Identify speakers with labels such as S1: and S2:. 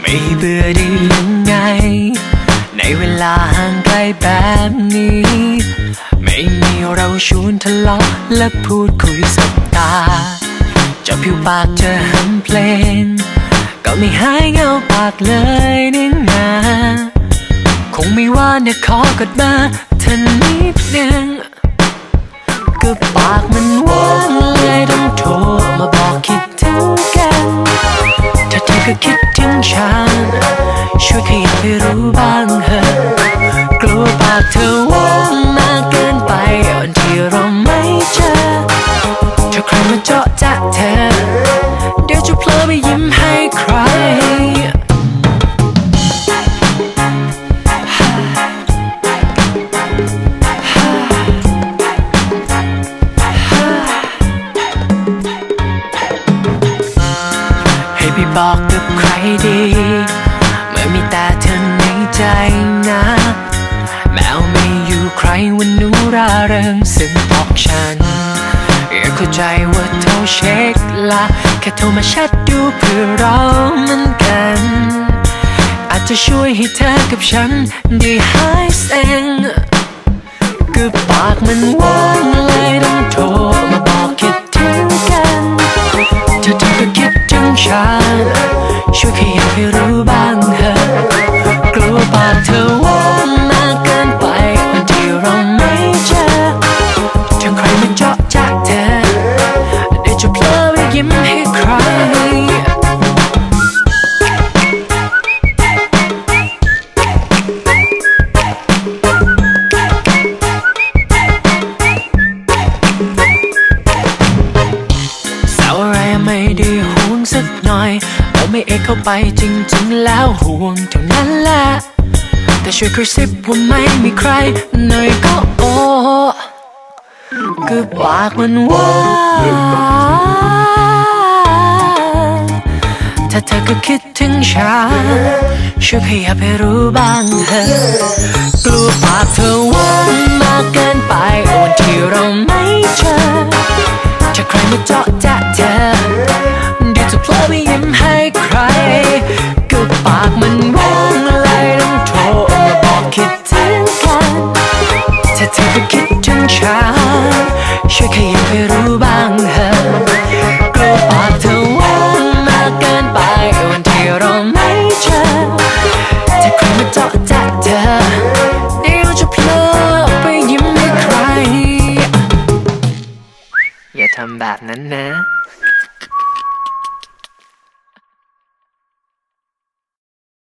S1: ไม่เบื่อดียังไง ในเวลาห่างไกลแบบนี้ ไม่มีเราชวนทะเลาะและพูดคุยสบตาจะผิวปากจะหันเพลง ก็ไม่หายเงาปากเลยนี่นาคงไม่ว่านะขอกดมาทันนิดนึง ก็คิดถึงฉัน ช่วยขยับให้รู้บ้างเถอะกลัวปากเธอ ไปบอกกับใครดี เมื่อมีแต่เธอในใจนะ แมวไม่อยู่ใครวันนูราเริงซึ่งบอกฉันอยากเข้าใจว่าโทรเช็คละแค่โทรมาชทดูเพื่อเราเหมือนกัน อาจจะช่วยให้เธอกับฉันได้หายเซ็งก็ปากมันว่างเลย ช่วยขยับให้รู้บ้างเถอะกลัวปากเธอว่ามากเกินไปวันที่เราไม่เจอถ้าใครมาเจาะจากเธอเดี๋ยวจะเพลอไปยิ้มให้ใครสาอะไรไม่ได้ห่วงสักหน่อย ไม่เอกเข้าไปจริง ๆ แล้วห่วงเท่านั้นแหละแต่ช่วยกระซิบว่าไม่มีใครหน่อยก็โอ้ก็ปากมันว่าถ้าเธอก็คิดถึงฉันช่วยขยับให้รู้บ้างเถอะ ถึงฉันช่วยขยับให้รู้บ้างเถอะกลัวปากเธอว่างมากเกินไปวันที่เราไม่เจอถ้าใครมาเจาะจะเธอเดี๋ยวจะเพลอไปยิ้มให้ใคร อย่าทำแบบนั้นนะ